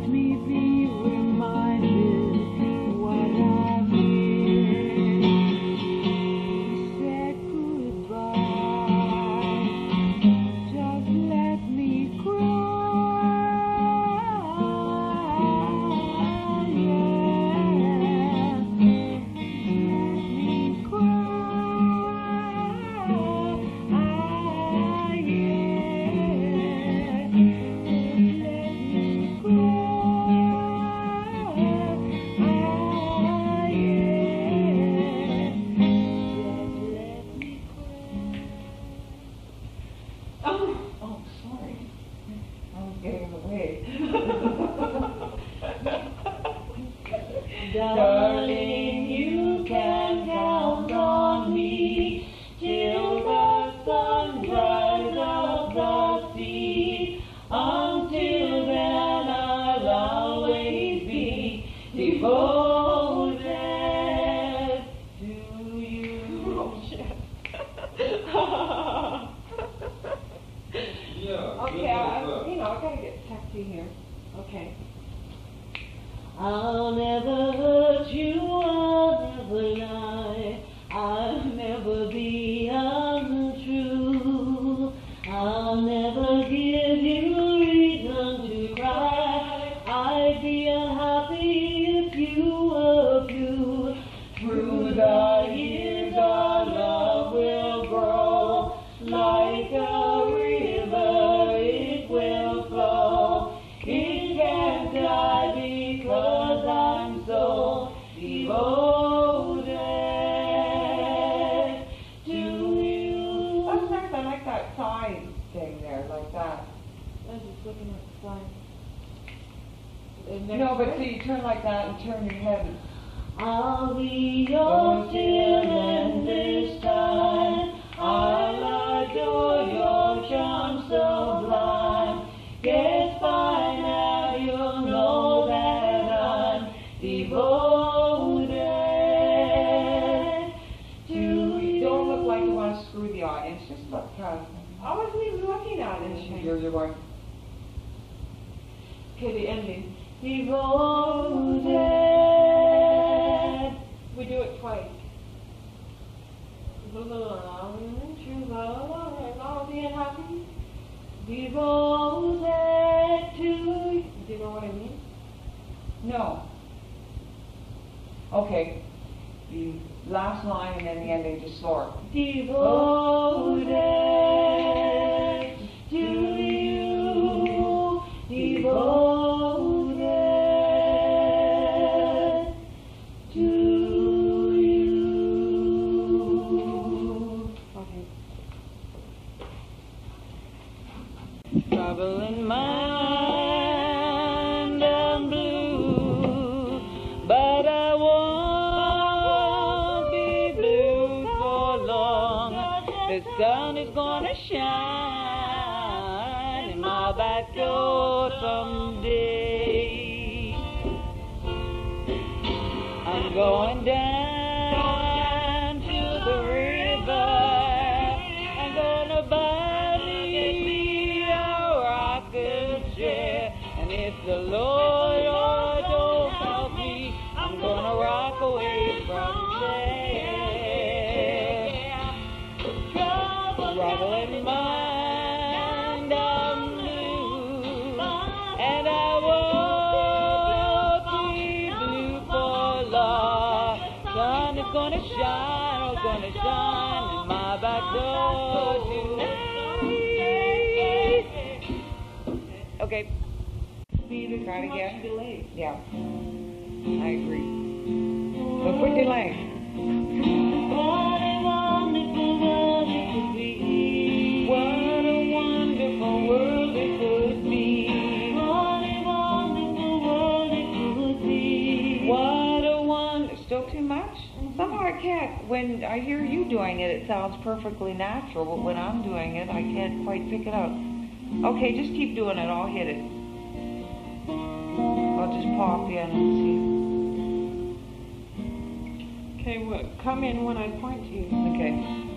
let me be. Darling, you can count on me till the sun dries out the sea. Until then, I'll always be devoted to you. Yeah. Okay, I, you know, I gotta get sexy here. Okay. I'll never looking at the sign. No, but see, you turn like that and turn your head. and- I'll be yours till endless time. I'll adore your charm sublime. Yes, by now you'll know that I'm devoted to you. Don't look like you want to screw the audience. Just look. Uh, I wasn't even looking at it. you're, you're going. Okay, the ending. Devoted. We do it twice. True love, all being happy. Devoted to you. Do you know what I mean? No. Okay. The last line and then the ending just slower. Devoted sun is gonna shine in my back door someday. I'm going down Okay. Try it again. Yeah. I agree. But quit delaying. What a wonderful world it could be. What a wonderful world it could be. What a wonderful world it could be. What a one. Still too much? Mm-hmm. Somehow I can't. When I hear you doing it, it sounds perfectly natural. But when I'm doing it, I can't quite pick it out. Okay, just keep doing it. I'll hit it. I'll just pop in and see. Okay, come in when I point to you. Okay.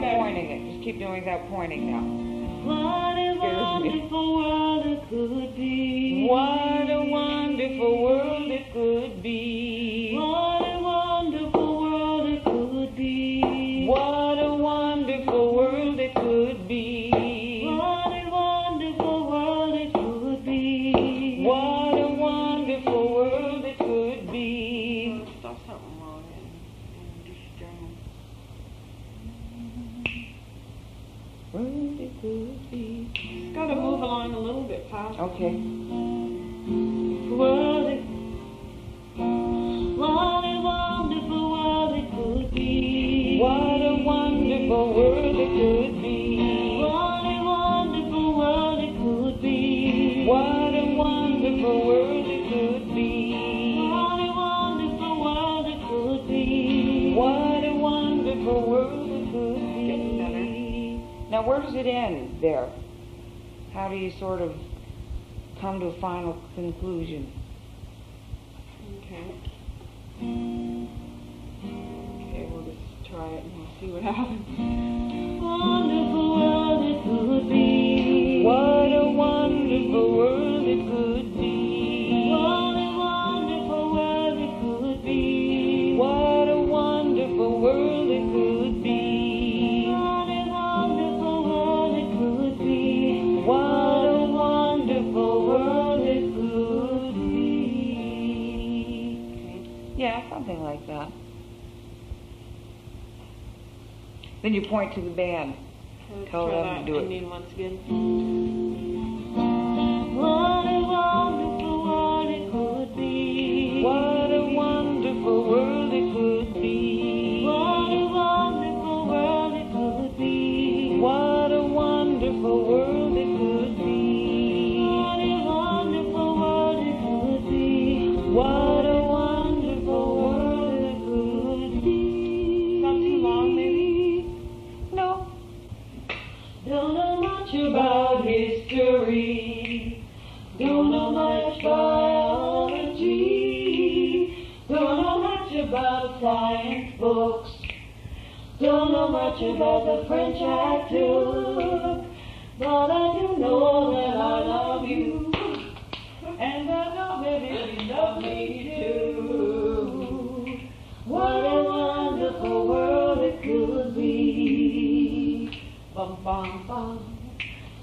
Doing pointing it. Just keep doing without pointing now. What a wonderful world it could be. What a wonderful world it could be. What wonderful world it could be. What a wonderful world it could be. What a wonderful world it could be. What a wonderful world it could be. What a wonderful world it could Getting better. be. Now, where does it end there? How do you sort of come to a final conclusion? Okay. Okay, we'll just try it and we'll see what happens. Wonderful Then you point to the band. Tell them to do it. Much about history. Don't know much biology. Don't know much about science books. Don't know much about the French I took. But I do know that I love you. And I know that if you love me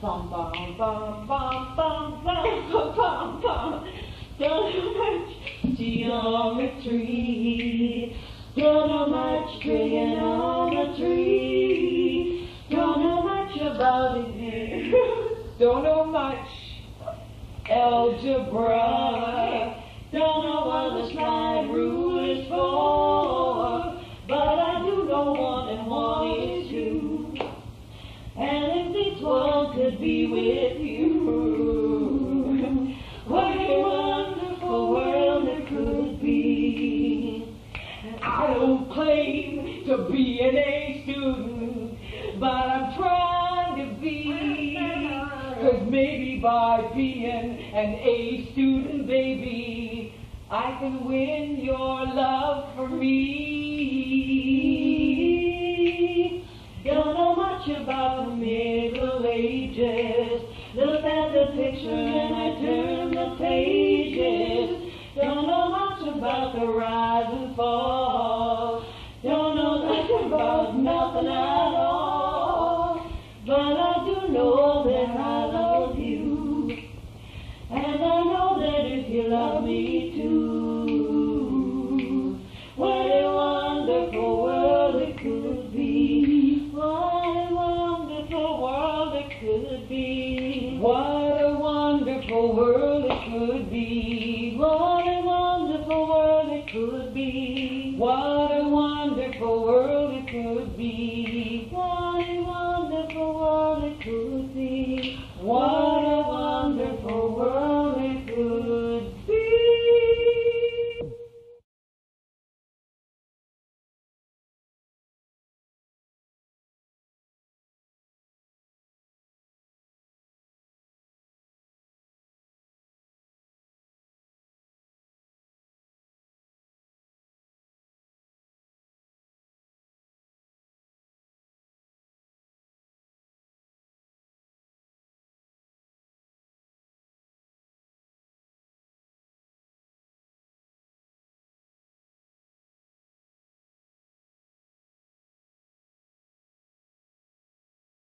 Bum bum bum bum bum bum bum bum. Don't know much geometry. Don't know much trigonometry. Don't know much about it. Don't know much. Algebra. With you, what a wonderful world it could be. I don't claim to be an A student, but I'm trying to be. Cause maybe by being an A student, baby, I can win your love for me. Don't know much about the Middle Ages. The picture and I turn the pages. Don't know much about the rise and fall.